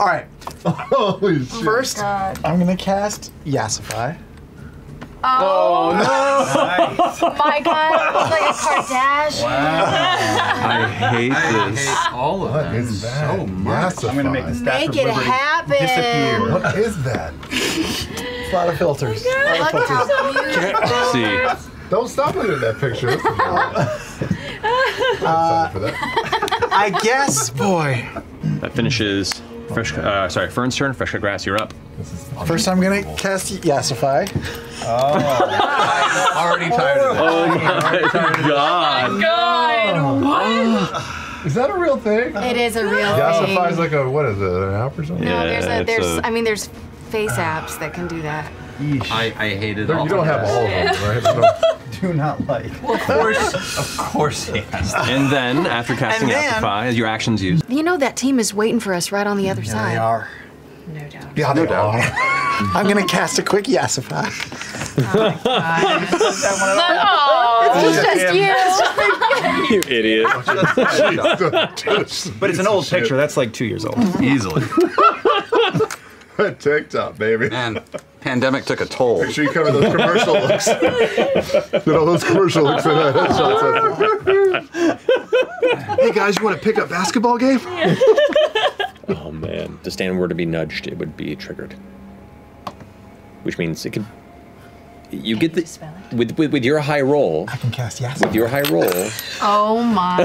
All right. Holy shit. First, I'm gonna cast Yassify. Oh, no! My God, it's like a Kardashian. I hate I this. hate all of What them is that? so much. I'm gonna make the Make it happen. disappear. What is that? It's a lot of filters. Look how beautiful. See, Don't stop looking at that picture. That's Uh, for that. I guess, boy. that finishes. Fresh, uh, sorry, Fearne's turn. Fresh cut grass. You're up. First, I'm gonna cast Yassify. Oh, already tired of this. Oh my god! God, what? Is that a real thing? It is a real Yassify thing. is like a, what is it, an app or something? No, Yeah, there's a, it's there's, a- I mean, there's face apps that can do that. I, I hated There- all You don't of have that. all of them, right? There's no- Do not like. Of course, of course he has. And then, after casting And then- Amplify, as your actions used, You know that team is waiting for us right on the other Yeah, side. they are. No doubt. Yeah, they are. I'm gonna cast a quick Yassify. Oh it's just you. you idiot. But it's an old picture. That's like two years old. Easily. TikTok, baby. Man, pandemic took a toll. Make sure you cover those commercial looks. Did all those commercial looks in that headshot. hey guys, you want to pick up basketball game? Oh man, if the stand were to be nudged, it would be triggered. Which means it could. You get the with, with with your high roll. I can cast yes. With your high roll. Oh my.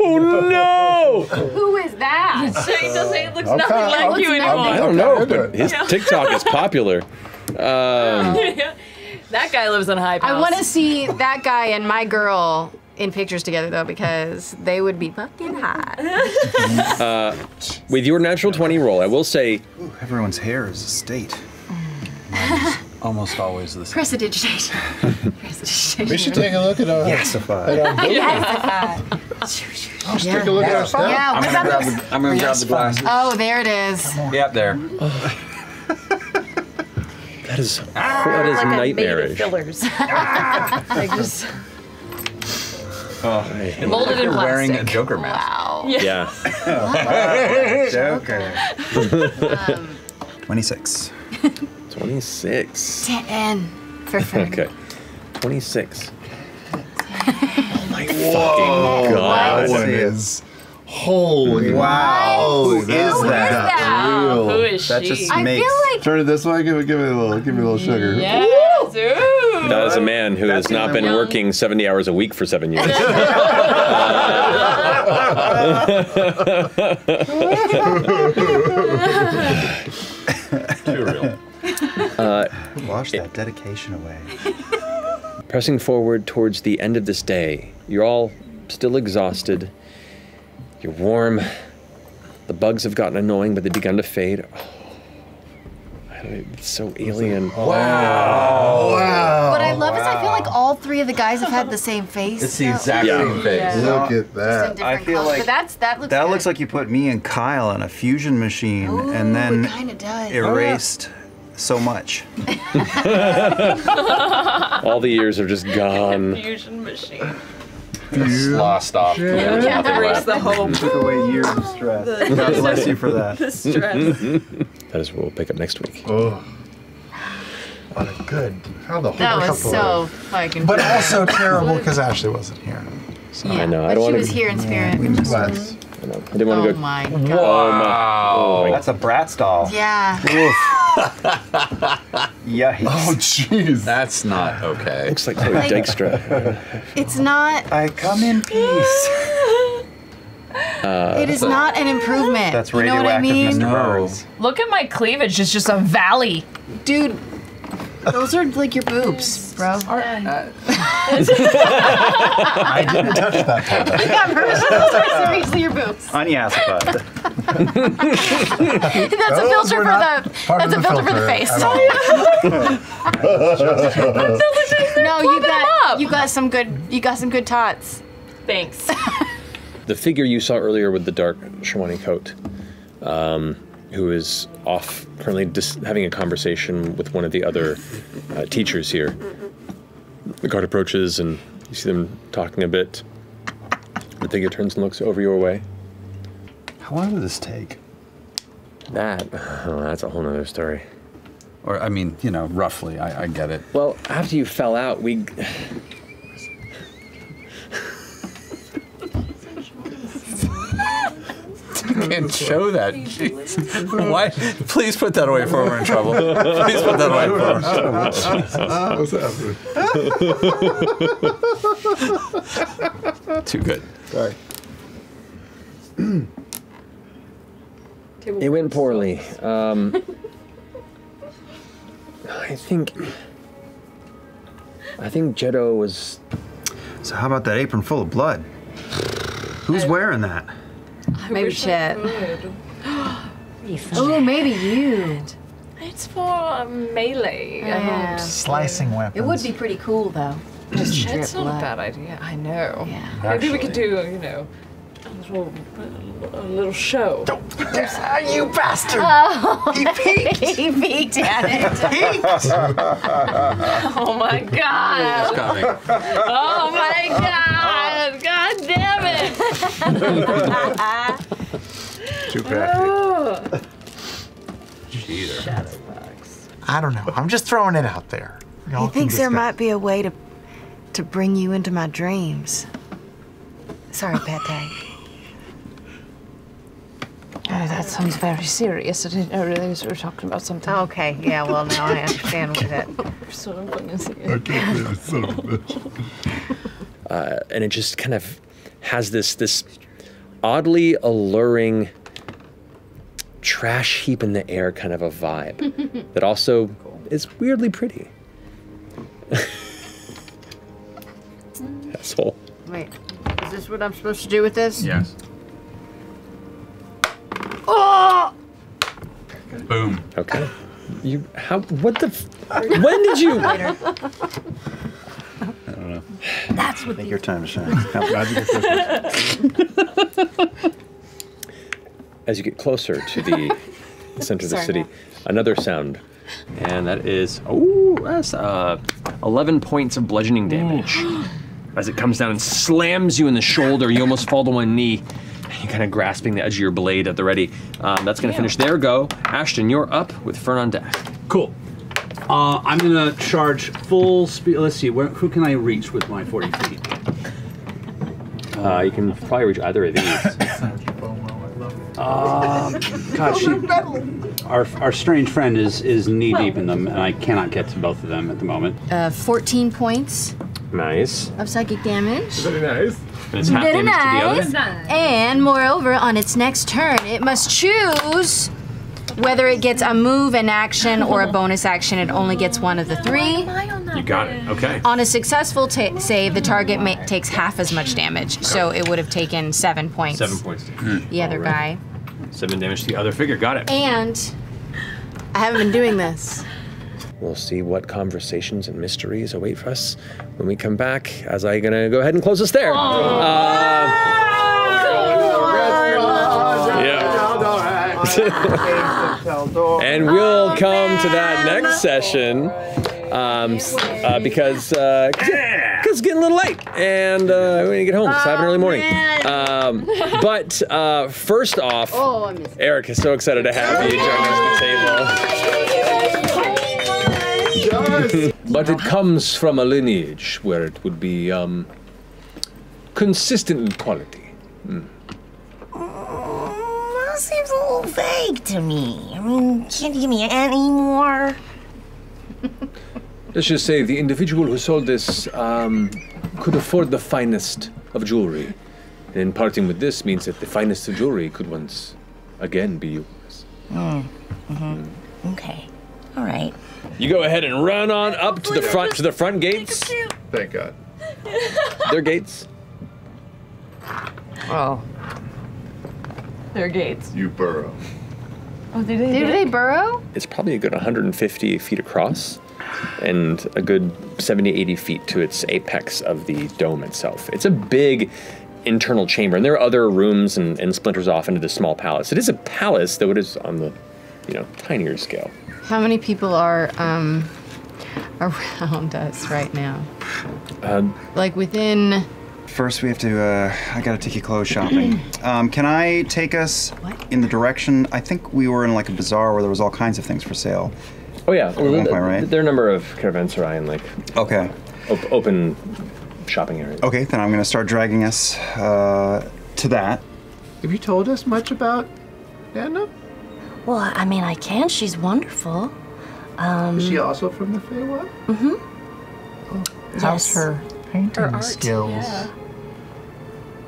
oh no! Who is that? Shane doesn't it looks Okay. nothing like What's you his name? anymore. I don't know, but it. his TikTok is popular. Um, that guy lives on high. House. I want to see that guy and my girl in pictures together though because they would be fucking hot. with your natural twenty roll, I will say Everyone's hair is a state. Almost always the same. Prestidigitation. Prestidigitation. We should take a look at our. Yassify. Let's take a look at our stuff. Yeah, I'm gonna grab the, I'm gonna grab the glasses. Oh, there it is. Yep, there. that is that is like I made of nightmarish. fillers. like just Oh, molded in You're wearing a. Joker mask. Wow. Yeah. Joker. Um, 26. Twenty six. Ten for fun. Okay. Twenty six. oh my fucking god. That one is. Holy mm. Wow. Who is that? Who is she? That just I makes. feel like Turn it this way. Give me, give me a little, give me a little sugar. Yes. Ooh. That is a man who That's has not been one. working 70 hours a week for seven years. Too real. Wash that dedication away. Pressing forward towards the end of this day, you're all still exhausted. You're warm. The bugs have gotten annoying, but they've begun to fade. Oh, it's so alien. Oh. Wow. wow. wow. what I love is I feel like all three of the guys have had the same face. It's the so- exact Yeah. same face. Look at that. I feel colors. like but that's that looks That good. looks like you put me and Kyle in a fusion machine Ooh, and then it kind of does. erased so much. All the years are just gone. Fusion machine. Just lost off. There's Can't nothing erase the hope. Took away years of stress. God bless you for that. The stress. That is what we'll pick up next week. Oh. What a good. How the That was so fucking. But also terrible because Ashley wasn't here. yeah, I know, I But don't she wanna- was here in spirit. We missed Let's. It. I, know. I didn't want to Oh go. my god. Oh my. Oh my. That's a brat doll. Yeah. Yikes. Oh, jeez. That's not okay. Looks like Chloe Dykstra. It's not. I come in peace. It is uh, not an improvement. That's you know what I radioactive, mean, Mr. Burns. Look at my cleavage. It's just a valley. dude? Those are like your boobs, bro. I didn't touch that part. Yeah, Those are seriously your boobs. Unyassified. That's a filter for the. That's a the filter for the filter face. at all. no, you got up. you got some good you got some good tots. Thanks. the figure you saw earlier with the dark sherwani coat, um, who is off currently dis- having a conversation with one of the other uh, teachers here. The guard approaches and you see them talking a bit. The figure turns and looks over your way. How long did this take? That, oh, that's a whole nother story. Or, I mean, you know, roughly, I, I get it. Well, after you fell out, we. Can't show that. Jeez. Why? Please put that away before we're in trouble. Please put that away before we're in trouble. What's happening? Too good. Sorry. It went poorly. Um, I think. I think Jetto was. So how about that apron full of blood? Who's wearing that? Maybe Chet. It's Oh, maybe you. It's for um, melee. Yeah. Slicing weapons. It would be pretty cool though. Just drip That's not blood. a bad idea. I know. Yeah. Maybe we could do, you know, a little, a little show. Ah, you bastard! He peeked! he peeked at it. Oh my god! Oh my god! God damn it! Too crafty. Oh. Cheater. I don't know. I'm just throwing it out there. Y'all He thinks there might be a way to to bring you into my dreams. Sorry, Pate. Oh, that sounds very serious. I didn't know really we were talking about something. Okay, yeah, well, now I understand what that. sort of funny. I can't believe this son of a. Uh, and it just kind of has this this oddly alluring trash heap in the air kind of a vibe that also is weirdly pretty. Asshole. Wait, is this what I'm supposed to do with this? Yes. Oh! Boom. Okay. You how what the f- when did you I don't know. That's what I think your time to shine. as you get closer to the center of the Sorry, city, Matt. another sound. And that is, oh, that's uh, 11 points of bludgeoning damage. As it comes down and slams you in the shoulder, you almost fall to one knee. You're kind of grasping the edge of your blade at the ready. Um, that's going to finish their go. Ashton, you're up with Fearne on deck. Cool. Uh, I'm gonna charge full speed. Let's see, where, who can I reach with my 40 feet? Uh, you can probably reach either of these. Uh, God, she, our, our strange friend is, is knee deep in them, and I cannot get to both of them at the moment. Uh, 14 points nice. of psychic damage. Very nice. And it's half Very damage to the nice. other. And moreover, on its next turn, it must choose whether it gets a move, an action, or a bonus action. It only gets one of the three. You got it. Okay. On a successful ta- save, the target ma- takes half as much damage, so it would have taken seven points. Seven points. The other guy. Seven damage to the other figure. Got it. And I haven't been doing this. We'll see what conversations and mysteries await for us when we come back. As I'm gonna go ahead and close us there. Uh, and we'll come to that next session um, s- uh, because uh, 'cause it's getting a little late and uh, we need to get home. It's have an early morning. Um, but uh, first off, Oh, Eric is so excited to have you join us at the table. But it comes from a lineage where it would be um, consistent in quality. That seems a little vague to me. I mean, can't you give me any more? Let's just say the individual who sold this um, could afford the finest of jewelry. And parting with this means that the finest of jewelry could once again be yours. Hmm. Okay. All right. You go ahead and run on up to the front to the front gates. Thank God. Their gates. Oh. Their gates. You burrow. Oh, did they? Do they burrow? It's probably a good 150 feet across and a good 70, 80 feet to its apex of the dome itself. It's a big internal chamber, and there are other rooms and, and splinters off into this small palace. It is a palace, though it is on the, you know, tinier scale. How many people are um, around us right now? Um, Like within First, we have to. Uh, I gotta take you clothes shopping. um, can I take us in the direction? I think we were in like a bazaar where there was all kinds of things for sale. Oh yeah, At one point, right? There are a number of caravanserai and like Okay. op- open shopping areas. Okay, then I'm gonna start dragging us uh, to that. Have you told us much about Anna? Well, I mean, I can. She's wonderful. Um, Is she also from the Feywild? Mm-hmm. How's Yes. her painting Her art, skills? yeah.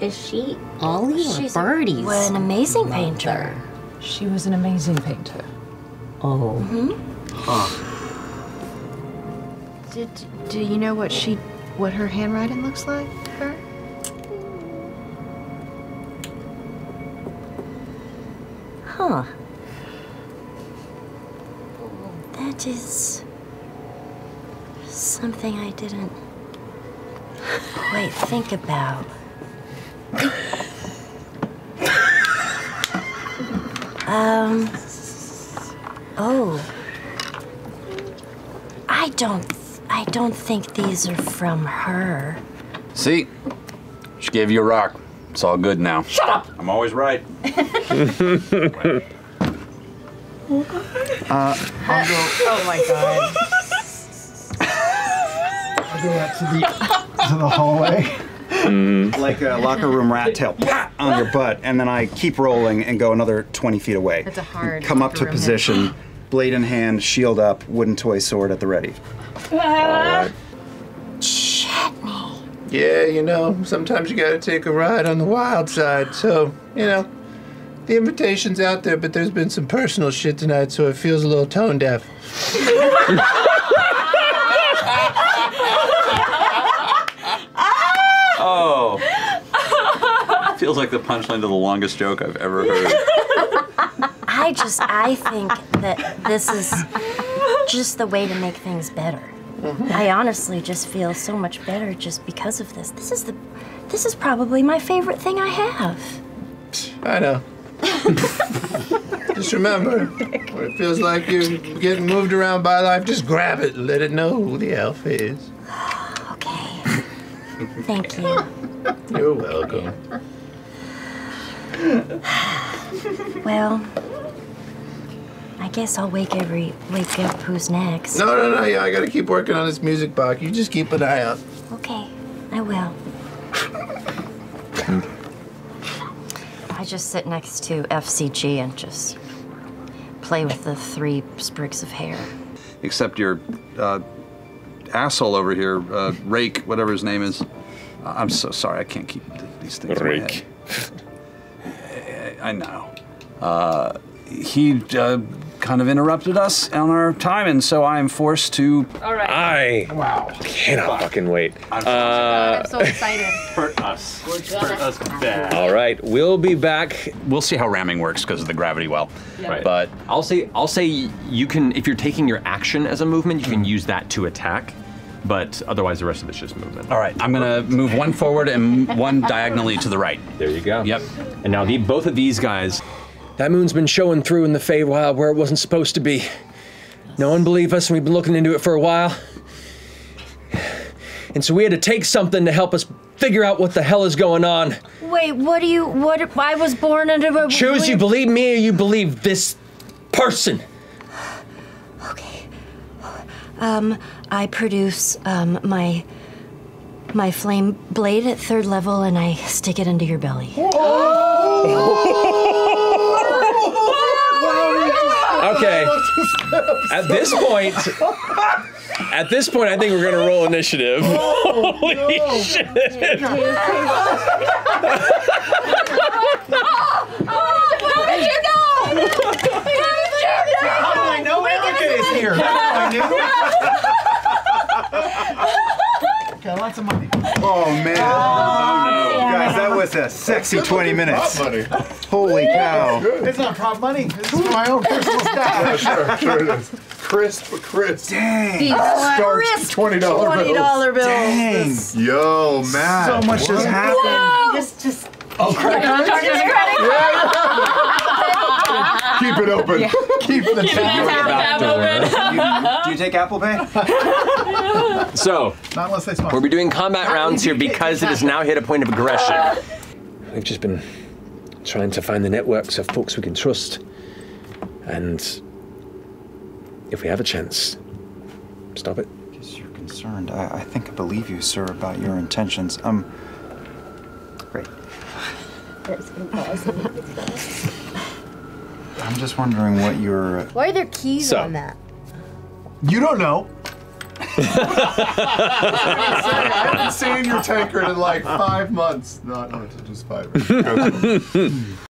Is she Ollie or She's Birdie's? well, an amazing painter. She was an amazing painter. Oh. Mm-hmm. Did, do you know what she, what her handwriting looks like? Her? Huh. That is something I didn't quite think about. Um. Oh. I don't. I don't think these are from her. See? She gave you a rock. It's all good now. Shut up! I'm always right. Uh, oh my god. I'll go out to the, to the hallway. Mm-hmm. Like a locker room rat tail pah, on your butt, and then I keep rolling and go another 20 feet away. That's a hard Come up to room position, blade in hand, shield up, wooden toy sword at the ready. Yeah, you know, sometimes you gotta take a ride on the wild side. So, you know, the invitation's out there, but there's been some personal shit tonight, so it feels a little tone deaf. Oh. Feels like the punchline to the longest joke I've ever heard. I just, I think that this is just the way to make things better. Mm-hmm. I honestly just feel so much better just because of this. This is the, this is probably my favorite thing I have. I know. just remember, when it feels like you're getting moved around by life, just grab it and let it know who the elf is. Okay. Thank you. You're welcome. Well, I guess I'll wake every wake up who's next. No, no, no, yeah, I gotta keep working on this music box. You just keep an eye out. Okay, I will. I just sit next to FCG and just play with the three sprigs of hair. Except your uh, asshole over here, uh, Rake, whatever his name is. Uh, I'm so sorry, I can't keep these things. in my Rake. head. I know. Uh, he uh, kind of interrupted us on our time, and so I am forced to. All right. I wow cannot fucking wait. Uh, I'm so excited. Hurt us. Hurt us bad. all right, we'll be back. We'll see how ramming works because of the gravity well. Right. But I'll say I'll say you can if you're taking your action as a movement, you can use that to attack. But otherwise, the rest of it's just movement. all right, I'm gonna move one forward and one diagonally to the right. There you go. Yep. And now the, both of these guys. That moon's been showing through in the Feywild where it wasn't supposed to be. No one believed us, and we've been looking into it for a while. And so we had to take something to help us figure out what the hell is going on. Wait, what do you? What? I was born into a. Choose you believe me or you believe this person. Um, I produce um, my my flame blade at third level, and I stick it into your belly. Okay. At this point, at this point, I think we're gonna roll initiative. Holy shit! Where did you go? Where did you go? I know Erika is here. Got lots of money. Oh man. Oh, Guys, that was a sexy 20 minutes. Holy cow. It's not prop money. It's my own personal stash. Yeah, sure, sure it is. Crisp, crisp. Dang. These Starch crisp $20 bills. $20 bills. Dang. Yo, Matt. So much has what? happened. Just, just. Oh, credit card? credit card. Can keep it open. Keep the Keep that tab open. Do you take Apple Pay? So, Not unless they sponsor. we'll be doing combat rounds here because it has now hit a point of aggression. We've just been trying to find the networks of folks we can trust. And if we have a chance, stop it. Because you're concerned. I, I think I believe you, sir, about your intentions. Um. Great. I'm just wondering what your. Why are there keys So. on that? You don't know. I haven't seen your tankard in like five months. Not, not just five.